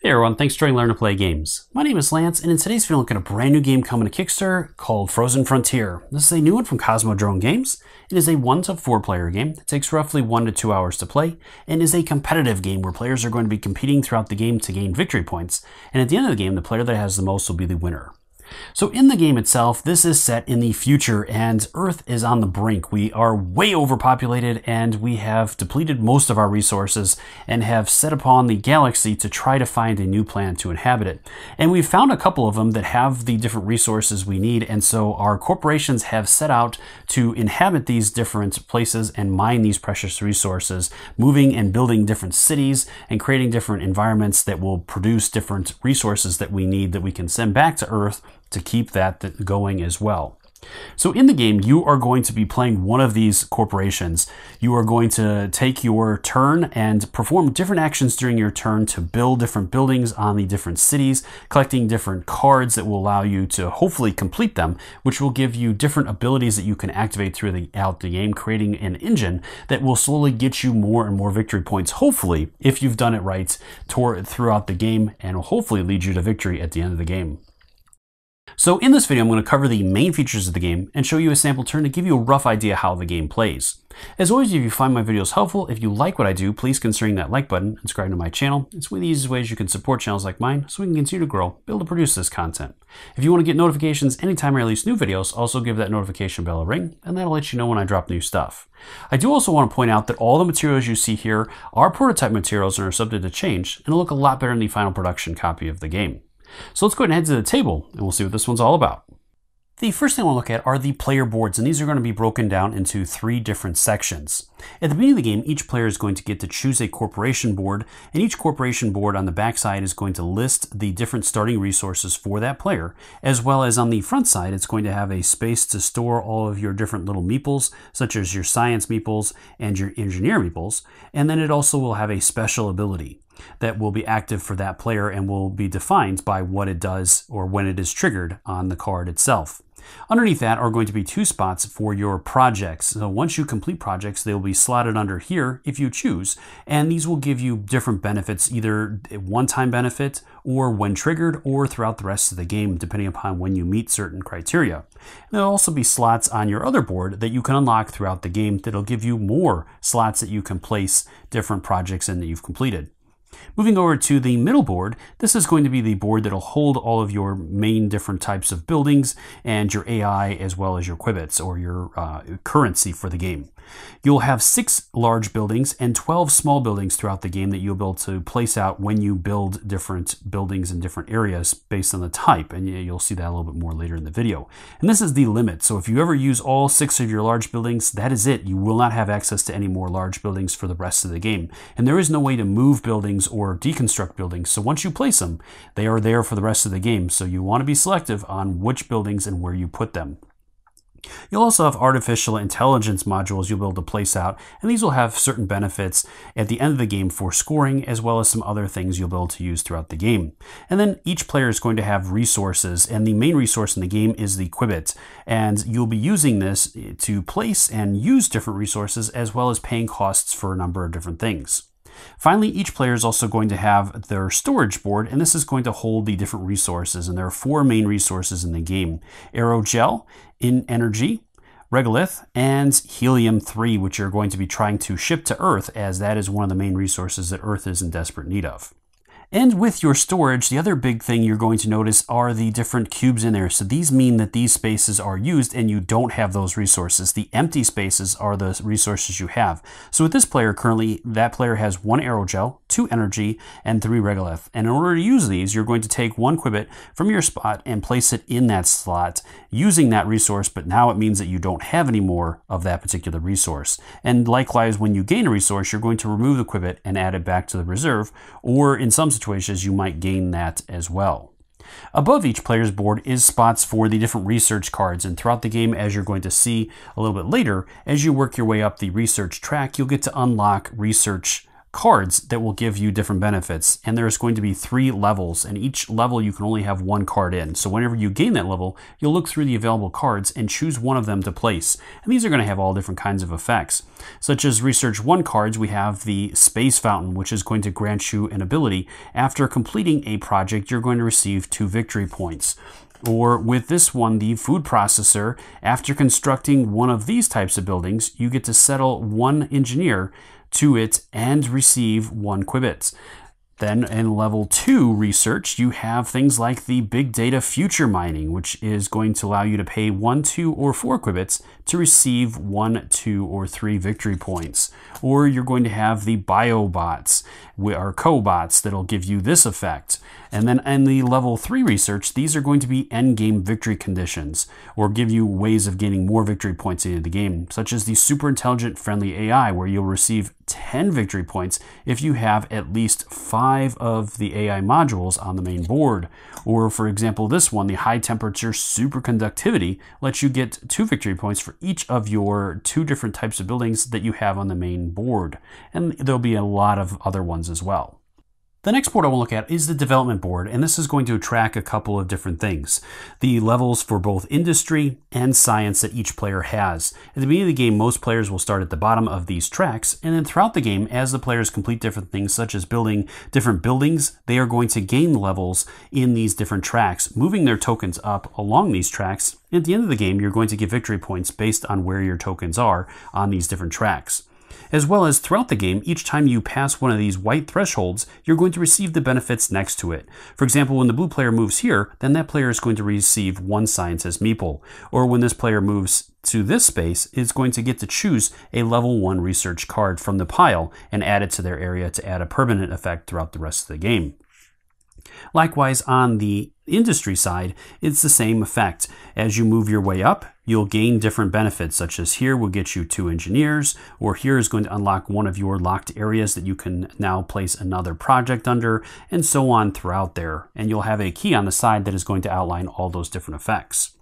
Hey everyone, thanks for joining Learn to Play Games. My name is Lance, and in today's video, looking at a brand new game coming to Kickstarter called Frozen Frontier. This is a new one from Cosmodrome Games. It is a one to four player game. that takes roughly one to two hours to play, and is a competitive game where players are going to be competing throughout the game to gain victory points. And at the end of the game, the player that has the most will be the winner. So in the game itself, this is set in the future and Earth is on the brink. We are way overpopulated and we have depleted most of our resources and have set upon the galaxy to try to find a new planet to inhabit it. And we've found a couple of them that have the different resources we need and so our corporations have set out to inhabit these different places and mine these precious resources, moving and building different cities and creating different environments that will produce different resources that we need that we can send back to Earth to keep that going as well. So in the game, you are going to be playing one of these corporations. You are going to take your turn and perform different actions during your turn to build different buildings on the different cities, collecting different cards that will allow you to hopefully complete them, which will give you different abilities that you can activate throughout the game, creating an engine that will slowly get you more and more victory points, hopefully, if you've done it right throughout the game, and will hopefully lead you to victory at the end of the game. So in this video, I'm going to cover the main features of the game and show you a sample turn to give you a rough idea how the game plays. As always, if you find my videos helpful, if you like what I do, please consider that like button and subscribe to my channel. It's one of the easiest ways you can support channels like mine so we can continue to grow, be able to produce this content. If you want to get notifications anytime I release new videos, also give that notification bell a ring, and that'll let you know when I drop new stuff. I do also want to point out that all the materials you see here are prototype materials and are subject to change, and look a lot better in the final production copy of the game. So let's go ahead and head to the table and we'll see what this one's all about. The first thing to look at are the player boards, and these are going to be broken down into three different sections. At the beginning of the game, each player is going to get to choose a corporation board, and each corporation board on the back side is going to list the different starting resources for that player, as well as on the front side, it's going to have a space to store all of your different little meeples, such as your science meeples and your engineer meeples, and then it also will have a special ability that will be active for that player and will be defined by what it does or when it is triggered on the card itself. Underneath that are going to be two spots for your projects. So once you complete projects, they will be slotted under here if you choose, and these will give you different benefits, either one-time benefit or when triggered or throughout the rest of the game, depending upon when you meet certain criteria. There'll also be slots on your other board that you can unlock throughout the game that'll give you more slots that you can place different projects in that you've completed. Moving over to the middle board, this is going to be the board that'll hold all of your main different types of buildings and your AI as well as your Quibbits or your uh, currency for the game. You'll have six large buildings and 12 small buildings throughout the game that you'll be able to place out when you build different buildings in different areas based on the type. And you'll see that a little bit more later in the video. And this is the limit. So if you ever use all six of your large buildings, that is it. You will not have access to any more large buildings for the rest of the game. And there is no way to move buildings or deconstruct buildings. So once you place them, they are there for the rest of the game. So you want to be selective on which buildings and where you put them. You'll also have artificial intelligence modules you'll be able to place out, and these will have certain benefits at the end of the game for scoring, as well as some other things you'll be able to use throughout the game. And then each player is going to have resources, and the main resource in the game is the Qubit, and you'll be using this to place and use different resources, as well as paying costs for a number of different things. Finally, each player is also going to have their storage board, and this is going to hold the different resources. And there are four main resources in the game aerogel, in energy, regolith, and helium-3, which you're going to be trying to ship to Earth, as that is one of the main resources that Earth is in desperate need of. And with your storage, the other big thing you're going to notice are the different cubes in there. So these mean that these spaces are used and you don't have those resources. The empty spaces are the resources you have. So with this player currently, that player has one aerogel, two energy, and three regolith. And in order to use these, you're going to take one qubit from your spot and place it in that slot using that resource, but now it means that you don't have any more of that particular resource. And likewise, when you gain a resource, you're going to remove the qubit and add it back to the reserve, or in some situations, you might gain that as well. Above each player's board is spots for the different research cards, and throughout the game, as you're going to see a little bit later, as you work your way up the research track, you'll get to unlock research cards that will give you different benefits. And there's going to be three levels, and each level you can only have one card in. So whenever you gain that level, you'll look through the available cards and choose one of them to place. And these are going to have all different kinds of effects. Such as Research 1 cards, we have the Space Fountain, which is going to grant you an ability. After completing a project, you're going to receive two victory points. Or with this one, the food processor, after constructing one of these types of buildings, you get to settle one engineer to it and receive one qubit. Then in level two research, you have things like the big data future mining, which is going to allow you to pay one, two, or four qubits to receive one, two, or three victory points. Or you're going to have the biobots or cobots that'll give you this effect. And then in the level 3 research, these are going to be endgame victory conditions, or give you ways of gaining more victory points into the game, such as the super intelligent friendly AI, where you'll receive 10 victory points if you have at least 5 of the AI modules on the main board. Or for example, this one, the high temperature superconductivity, lets you get 2 victory points for each of your two different types of buildings that you have on the main board. And there'll be a lot of other ones as well. The next board I to look at is the development board, and this is going to track a couple of different things. The levels for both industry and science that each player has. At the beginning of the game, most players will start at the bottom of these tracks, and then throughout the game, as the players complete different things, such as building different buildings, they are going to gain levels in these different tracks, moving their tokens up along these tracks. At the end of the game, you're going to get victory points based on where your tokens are on these different tracks as well as throughout the game, each time you pass one of these white thresholds, you're going to receive the benefits next to it. For example, when the blue player moves here, then that player is going to receive one scientist meeple. Or when this player moves to this space, it's going to get to choose a level 1 research card from the pile and add it to their area to add a permanent effect throughout the rest of the game. Likewise, on the industry side, it's the same effect. As you move your way up, you'll gain different benefits, such as here will get you two engineers, or here is going to unlock one of your locked areas that you can now place another project under, and so on throughout there. And you'll have a key on the side that is going to outline all those different effects.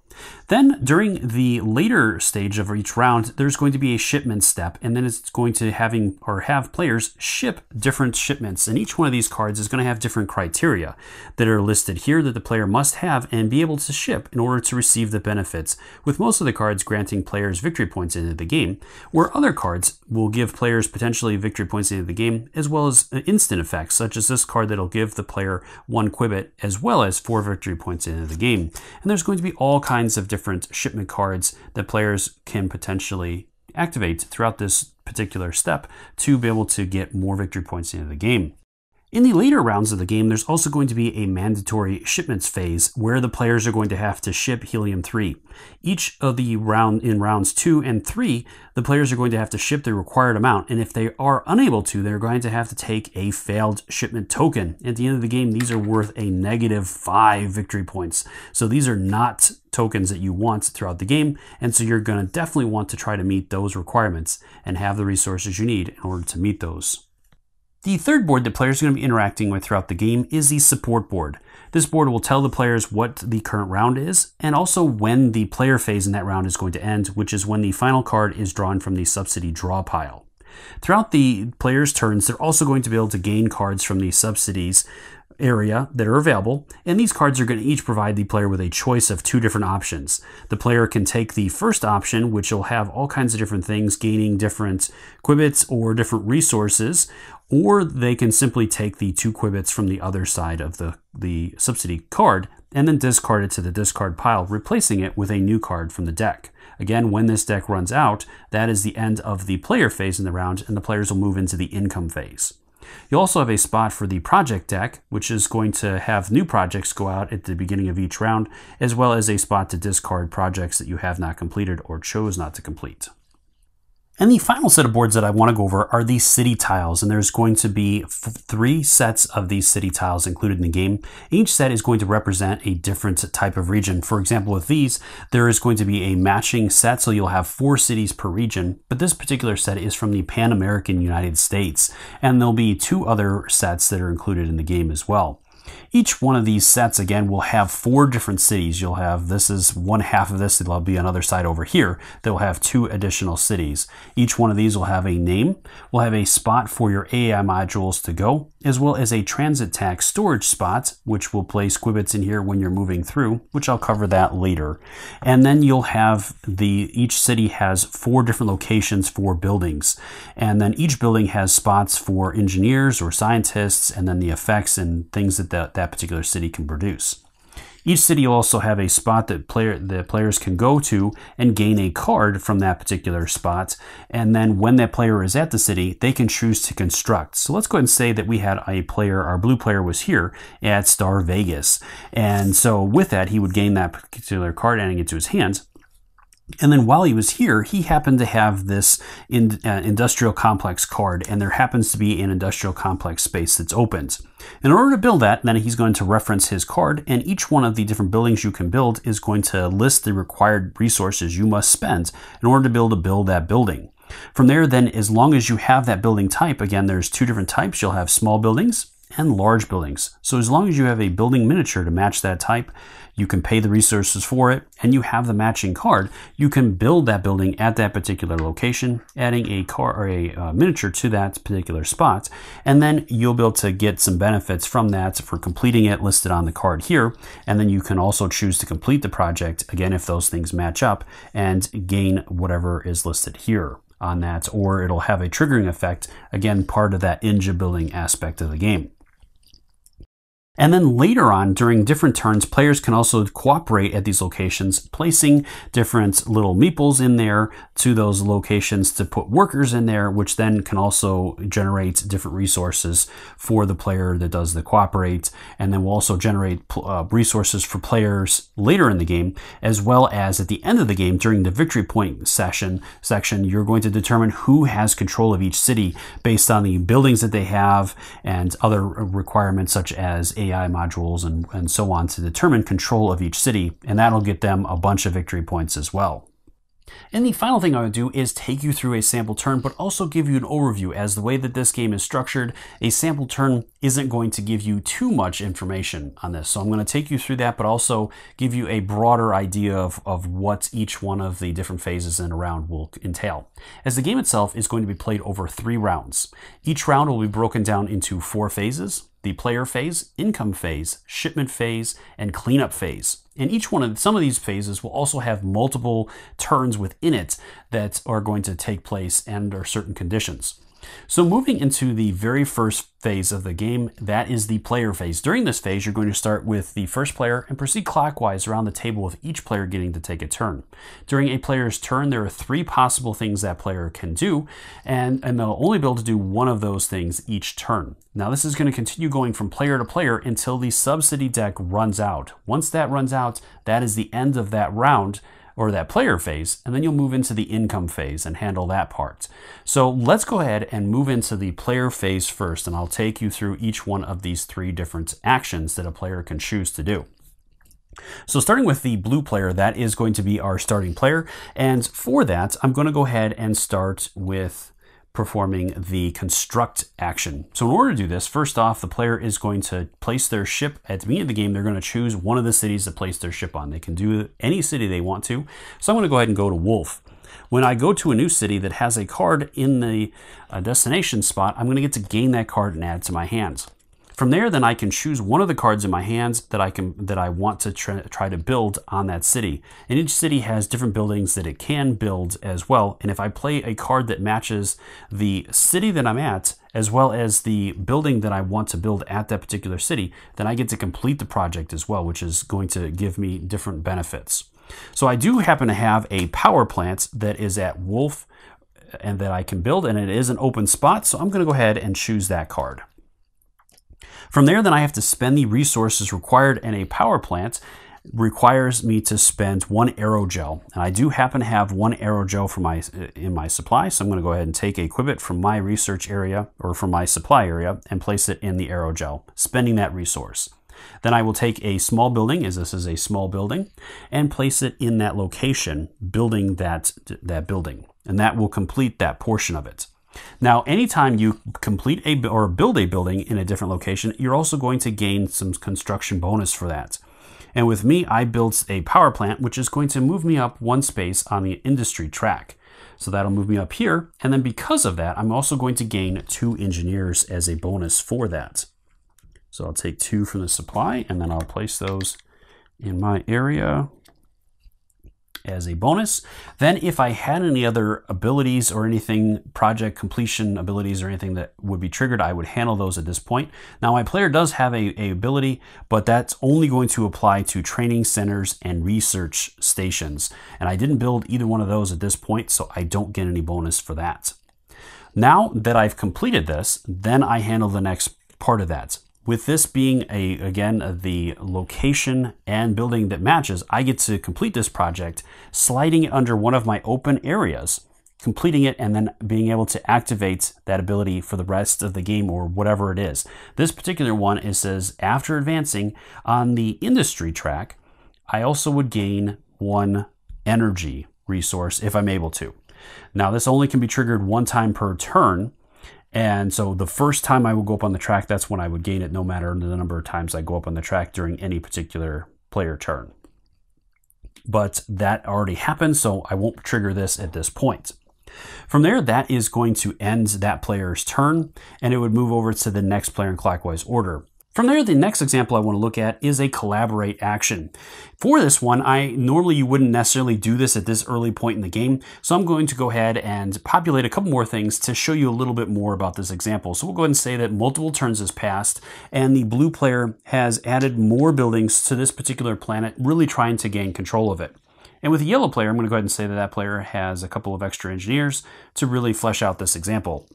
Then during the later stage of each round, there's going to be a shipment step, and then it's going to having or have players ship different shipments. And each one of these cards is going to have different criteria that are listed here that the player must have and be able to ship in order to receive the benefits, with most of the cards granting players victory points into the game, where other cards will give players potentially victory points into the game, as well as uh, instant effects, such as this card that'll give the player one quibbit as well as four victory points into the game. And there's going to be all kinds kinds of different shipment cards that players can potentially activate throughout this particular step to be able to get more victory points into the game. In the later rounds of the game, there's also going to be a mandatory shipments phase where the players are going to have to ship helium-3. Each of the round in rounds 2 and 3, the players are going to have to ship the required amount, and if they are unable to, they're going to have to take a failed shipment token. At the end of the game, these are worth a negative 5 victory points. So these are not tokens that you want throughout the game, and so you're going to definitely want to try to meet those requirements and have the resources you need in order to meet those. The third board that players are going to be interacting with throughout the game is the support board. This board will tell the players what the current round is and also when the player phase in that round is going to end, which is when the final card is drawn from the subsidy draw pile. Throughout the player's turns, they're also going to be able to gain cards from the subsidies area that are available, and these cards are going to each provide the player with a choice of two different options. The player can take the first option, which will have all kinds of different things, gaining different qubits or different resources, or they can simply take the two qubits from the other side of the, the subsidy card and then discard it to the discard pile, replacing it with a new card from the deck. Again, when this deck runs out, that is the end of the player phase in the round, and the players will move into the income phase. You also have a spot for the project deck, which is going to have new projects go out at the beginning of each round, as well as a spot to discard projects that you have not completed or chose not to complete. And the final set of boards that I want to go over are these city tiles, and there's going to be three sets of these city tiles included in the game. Each set is going to represent a different type of region. For example, with these, there is going to be a matching set, so you'll have four cities per region, but this particular set is from the Pan-American United States, and there'll be two other sets that are included in the game as well. Each one of these sets, again, will have four different cities. You'll have, this is one half of this, there'll be another side over here that will have two additional cities. Each one of these will have a name, will have a spot for your AI modules to go, as well as a transit tax storage spot, which will place squibbits in here when you're moving through, which I'll cover that later. And then you'll have the, each city has four different locations for buildings. And then each building has spots for engineers or scientists, and then the effects and things that that, that particular city can produce. Each city will also have a spot that player the players can go to and gain a card from that particular spot. And then when that player is at the city, they can choose to construct. So let's go ahead and say that we had a player, our blue player was here at Star Vegas. And so with that, he would gain that particular card adding it to his hands. And then while he was here, he happened to have this in, uh, industrial complex card, and there happens to be an industrial complex space that's opened. In order to build that, then he's going to reference his card, and each one of the different buildings you can build is going to list the required resources you must spend in order to be able to build that building. From there, then, as long as you have that building type, again, there's two different types. You'll have small buildings and large buildings. So as long as you have a building miniature to match that type, you can pay the resources for it, and you have the matching card, you can build that building at that particular location, adding a car or a uh, miniature to that particular spot, and then you'll be able to get some benefits from that for completing it listed on the card here. And then you can also choose to complete the project again if those things match up and gain whatever is listed here on that, or it'll have a triggering effect, again, part of that engine building aspect of the game. And then later on, during different turns, players can also cooperate at these locations, placing different little meeples in there to those locations to put workers in there, which then can also generate different resources for the player that does the cooperate. And then we'll also generate uh, resources for players later in the game, as well as at the end of the game during the victory point session section, you're going to determine who has control of each city based on the buildings that they have and other requirements such as AI modules and, and so on to determine control of each city, and that'll get them a bunch of victory points as well. And the final thing I would do is take you through a sample turn, but also give you an overview. As the way that this game is structured, a sample turn isn't going to give you too much information on this. So I'm going to take you through that, but also give you a broader idea of, of what each one of the different phases in a round will entail. As the game itself is going to be played over three rounds. Each round will be broken down into four phases the player phase, income phase, shipment phase, and cleanup phase. And each one of some of these phases will also have multiple turns within it that are going to take place under certain conditions. So moving into the very first phase of the game, that is the player phase. During this phase, you're going to start with the first player and proceed clockwise around the table with each player getting to take a turn. During a player's turn, there are three possible things that player can do, and, and they'll only be able to do one of those things each turn. Now this is going to continue going from player to player until the subsidy deck runs out. Once that runs out, that is the end of that round, or that player phase, and then you'll move into the income phase and handle that part. So let's go ahead and move into the player phase first, and I'll take you through each one of these three different actions that a player can choose to do. So starting with the blue player, that is going to be our starting player. And for that, I'm going to go ahead and start with performing the construct action. So in order to do this, first off, the player is going to place their ship at the beginning of the game. They're going to choose one of the cities to place their ship on. They can do any city they want to. So I'm going to go ahead and go to Wolf. When I go to a new city that has a card in the uh, destination spot, I'm going to get to gain that card and add it to my hands. From there, then I can choose one of the cards in my hands that I can that I want to try, try to build on that city. And each city has different buildings that it can build as well. And if I play a card that matches the city that I'm at, as well as the building that I want to build at that particular city, then I get to complete the project as well, which is going to give me different benefits. So I do happen to have a power plant that is at Wolf uh, and that I can build, and it is an open spot, so I'm going to go ahead and choose that card. From there, then I have to spend the resources required in a power plant requires me to spend one aerogel. And I do happen to have one aerogel for my in my supply, so I'm going to go ahead and take a quibbit from my research area or from my supply area and place it in the aerogel, spending that resource. Then I will take a small building, as this is a small building, and place it in that location, building that, that building. And that will complete that portion of it. Now, anytime you complete a or build a building in a different location, you're also going to gain some construction bonus for that. And with me, I built a power plant, which is going to move me up one space on the industry track. So that'll move me up here. And then because of that, I'm also going to gain two engineers as a bonus for that. So I'll take two from the supply and then I'll place those in my area as a bonus. Then if I had any other abilities or anything, project completion abilities or anything that would be triggered, I would handle those at this point. Now my player does have a, a ability, but that's only going to apply to training centers and research stations. And I didn't build either one of those at this point, so I don't get any bonus for that. Now that I've completed this, then I handle the next part of that. With this being a again the location and building that matches, I get to complete this project, sliding it under one of my open areas, completing it, and then being able to activate that ability for the rest of the game or whatever it is. This particular one it says after advancing on the industry track, I also would gain one energy resource if I'm able to. Now this only can be triggered one time per turn, and so the first time I would go up on the track, that's when I would gain it, no matter the number of times I go up on the track during any particular player turn. But that already happened, so I won't trigger this at this point. From there, that is going to end that player's turn, and it would move over to the next player in clockwise order. From there, the next example I want to look at is a collaborate action. For this one, I normally you wouldn't necessarily do this at this early point in the game, so I'm going to go ahead and populate a couple more things to show you a little bit more about this example. So we'll go ahead and say that multiple turns has passed, and the blue player has added more buildings to this particular planet, really trying to gain control of it. And with the yellow player, I'm going to go ahead and say that that player has a couple of extra engineers to really flesh out this example.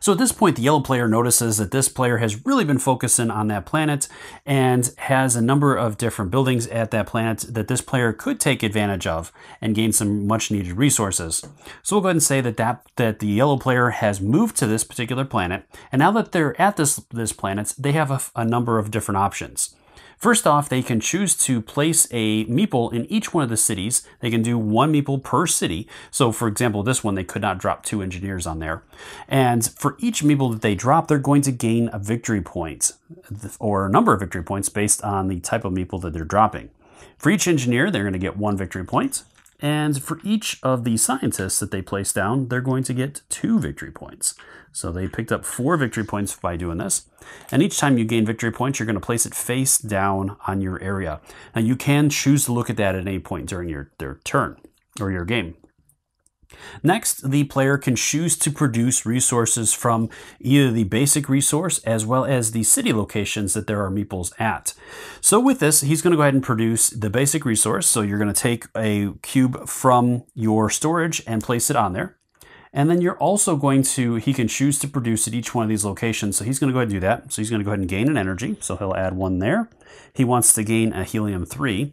So at this point, the yellow player notices that this player has really been focusing on that planet and has a number of different buildings at that planet that this player could take advantage of and gain some much needed resources. So we'll go ahead and say that, that, that the yellow player has moved to this particular planet. And now that they're at this, this planet, they have a, a number of different options. First off, they can choose to place a meeple in each one of the cities. They can do one meeple per city. So for example, this one, they could not drop two engineers on there. And for each meeple that they drop, they're going to gain a victory point or a number of victory points based on the type of meeple that they're dropping. For each engineer, they're going to get one victory point. And for each of the scientists that they place down, they're going to get two victory points. So they picked up four victory points by doing this. And each time you gain victory points, you're going to place it face down on your area. Now you can choose to look at that at any point during your, their turn or your game. Next, the player can choose to produce resources from either the basic resource as well as the city locations that there are meeples at. So with this, he's going to go ahead and produce the basic resource. So you're going to take a cube from your storage and place it on there. And then you're also going to, he can choose to produce at each one of these locations. So he's going to go ahead and do that. So he's going to go ahead and gain an energy. So he'll add one there. He wants to gain a helium-3.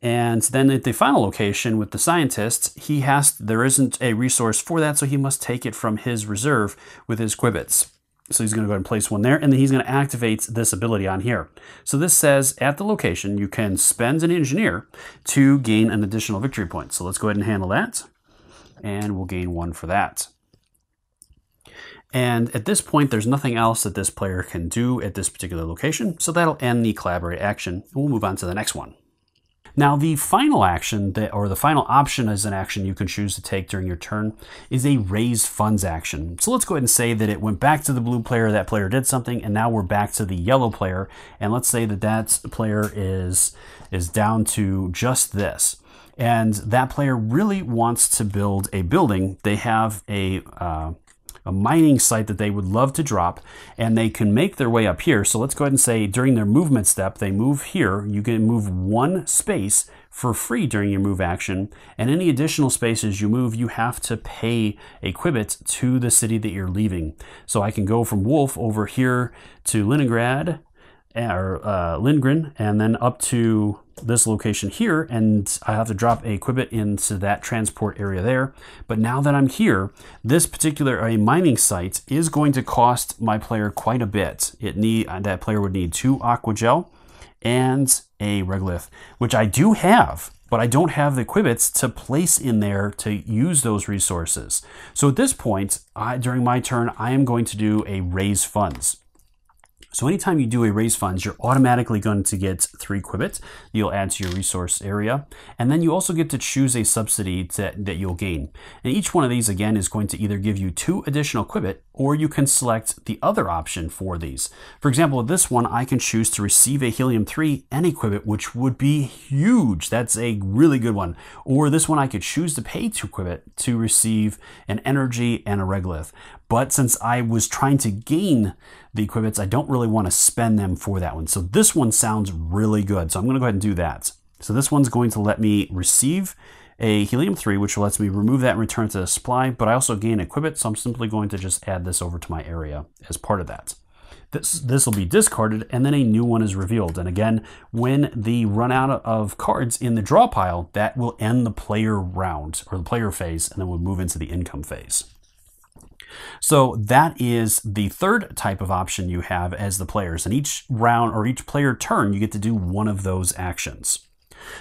And then at the final location with the scientists, he has there isn't a resource for that, so he must take it from his reserve with his quibbits. So he's going to go ahead and place one there, and then he's going to activate this ability on here. So this says at the location, you can spend an engineer to gain an additional victory point. So let's go ahead and handle that, and we'll gain one for that. And at this point, there's nothing else that this player can do at this particular location, so that'll end the collaborate action, and we'll move on to the next one. Now, the final action, that, or the final option as an action you can choose to take during your turn, is a raise funds action. So let's go ahead and say that it went back to the blue player, that player did something, and now we're back to the yellow player. And let's say that that player is, is down to just this. And that player really wants to build a building. They have a uh, a mining site that they would love to drop and they can make their way up here. So let's go ahead and say during their movement step, they move here. You can move one space for free during your move action. And any additional spaces you move, you have to pay a qubit to the city that you're leaving. So I can go from Wolf over here to Leningrad or uh, Lindgren and then up to this location here and I have to drop a qubit into that transport area there. But now that I'm here, this particular a mining site is going to cost my player quite a bit. It need That player would need two aqua gel and a regolith, which I do have, but I don't have the Quibbits to place in there to use those resources. So at this point, I, during my turn, I am going to do a raise funds. So anytime you do a raise funds, you're automatically going to get three quibbits you'll add to your resource area. And then you also get to choose a subsidy to, that you'll gain. And each one of these, again, is going to either give you two additional quibbit or you can select the other option for these. For example, with this one, I can choose to receive a helium-3 and a quibbit, which would be huge. That's a really good one. Or this one, I could choose to pay two quibbit to receive an energy and a regolith. But since I was trying to gain the quibbits, I don't really want to spend them for that one. So this one sounds really good. So I'm going to go ahead and do that. So this one's going to let me receive a helium-3, which lets me remove that and return to the supply, but I also gain a quibbit, so I'm simply going to just add this over to my area as part of that. This, this will be discarded, and then a new one is revealed. And again, when the run out of cards in the draw pile, that will end the player round, or the player phase, and then we'll move into the income phase. So that is the third type of option you have as the players. And each round or each player turn, you get to do one of those actions.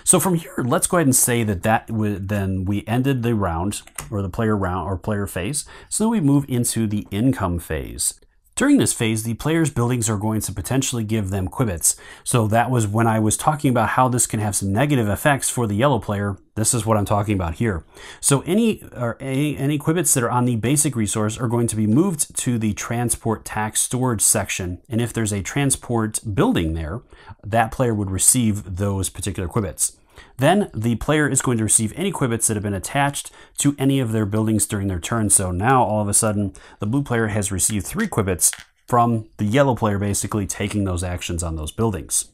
So from here, let's go ahead and say that that then we ended the round or the player round or player phase. So we move into the income phase. During this phase, the player's buildings are going to potentially give them quibbits. So that was when I was talking about how this can have some negative effects for the yellow player. This is what I'm talking about here. So any or any, any quibbits that are on the basic resource are going to be moved to the transport tax storage section. And if there's a transport building there, that player would receive those particular quibbits. Then the player is going to receive any quibbits that have been attached to any of their buildings during their turn. So now all of a sudden, the blue player has received three quibbits from the yellow player basically taking those actions on those buildings.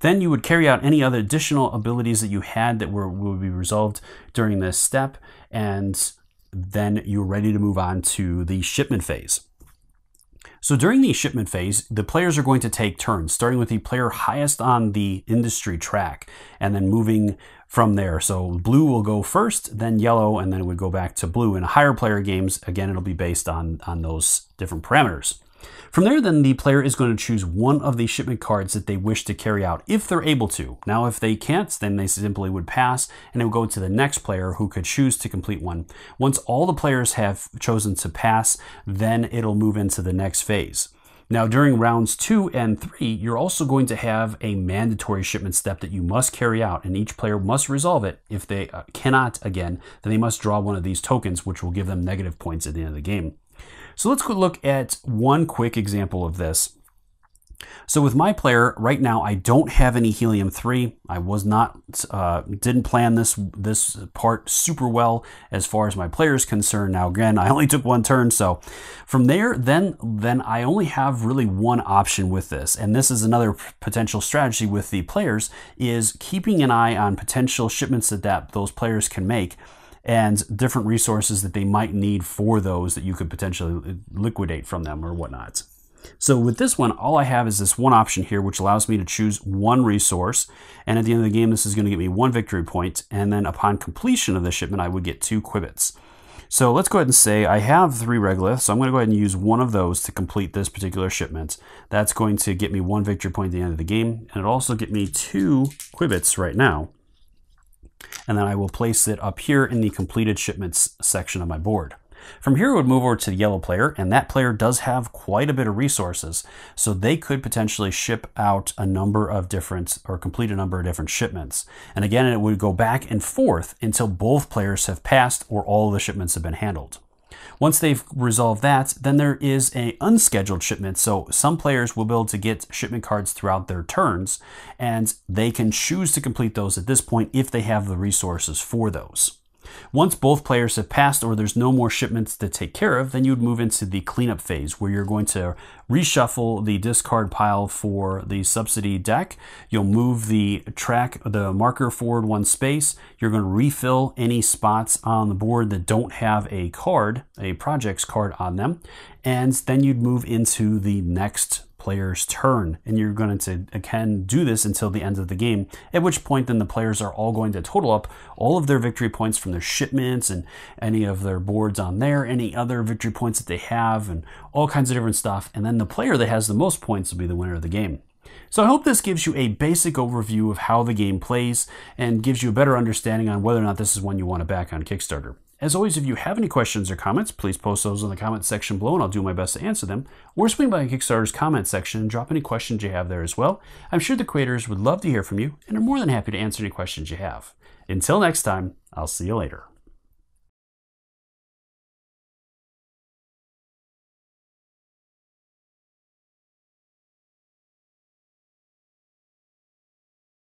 Then you would carry out any other additional abilities that you had that were would be resolved during this step, and then you're ready to move on to the shipment phase. So during the shipment phase, the players are going to take turns, starting with the player highest on the industry track and then moving from there. So blue will go first, then yellow, and then it would go back to blue. In higher player games, again, it'll be based on, on those different parameters. From there, then the player is going to choose one of the shipment cards that they wish to carry out if they're able to. Now, if they can't, then they simply would pass and it would go to the next player who could choose to complete one. Once all the players have chosen to pass, then it'll move into the next phase. Now, during rounds two and three, you're also going to have a mandatory shipment step that you must carry out, and each player must resolve it. If they uh, cannot, again, then they must draw one of these tokens, which will give them negative points at the end of the game. So let's look at one quick example of this. So with my player right now, I don't have any helium three. I was not uh, didn't plan this this part super well as far as my player is concerned. Now again, I only took one turn, so from there, then then I only have really one option with this, and this is another potential strategy with the players is keeping an eye on potential shipments that, that those players can make and different resources that they might need for those that you could potentially liquidate from them or whatnot. So with this one, all I have is this one option here, which allows me to choose one resource. And at the end of the game, this is going to give me one victory point. And then upon completion of the shipment, I would get two quibbits. So let's go ahead and say I have three regoliths. So I'm going to go ahead and use one of those to complete this particular shipment. That's going to get me one victory point at the end of the game. And it'll also get me two quibbits right now and then I will place it up here in the completed shipments section of my board. From here, we would move over to the yellow player, and that player does have quite a bit of resources, so they could potentially ship out a number of different, or complete a number of different shipments. And again, it would go back and forth until both players have passed or all of the shipments have been handled. Once they've resolved that, then there is a unscheduled shipment. So some players will be able to get shipment cards throughout their turns, and they can choose to complete those at this point if they have the resources for those. Once both players have passed or there's no more shipments to take care of, then you would move into the cleanup phase where you're going to reshuffle the discard pile for the subsidy deck. You'll move the track, the marker forward one space. You're going to refill any spots on the board that don't have a card, a projects card on them. And then you'd move into the next player's turn. And you're going to, again, do this until the end of the game, at which point then the players are all going to total up all of their victory points from their shipments and any of their boards on there, any other victory points that they have, and all kinds of different stuff. And then the player that has the most points will be the winner of the game. So I hope this gives you a basic overview of how the game plays and gives you a better understanding on whether or not this is one you want to back on Kickstarter. As always, if you have any questions or comments, please post those in the comments section below and I'll do my best to answer them. Or swing by Kickstarter's comment section and drop any questions you have there as well. I'm sure the creators would love to hear from you and are more than happy to answer any questions you have. Until next time, I'll see you later.